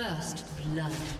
First blood.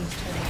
team's turret.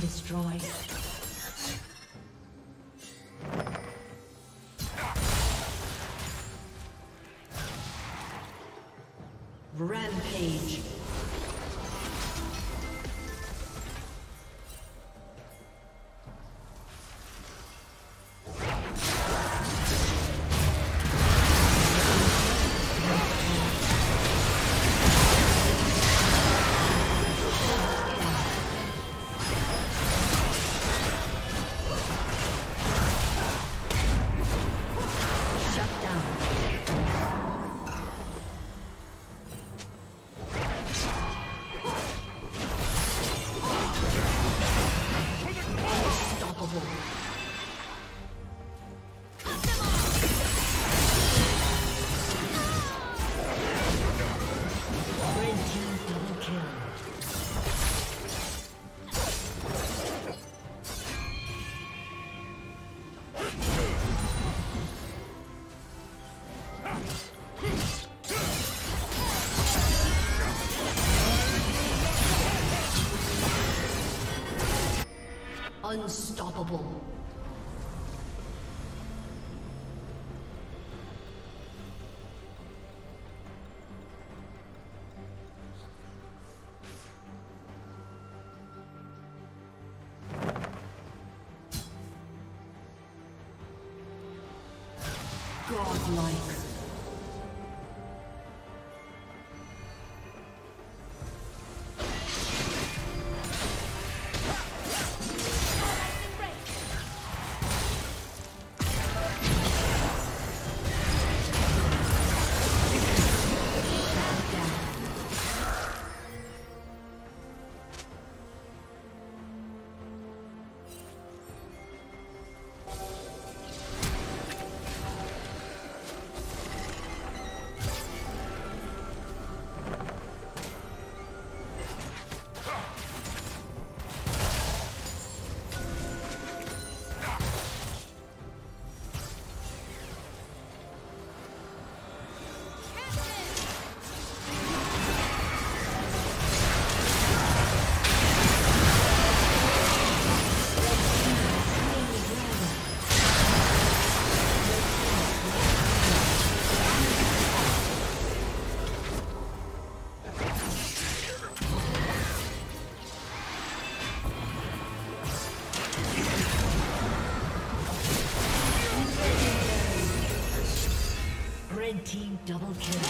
destroyed. Rampage. unstoppable. Godlike. Double kill.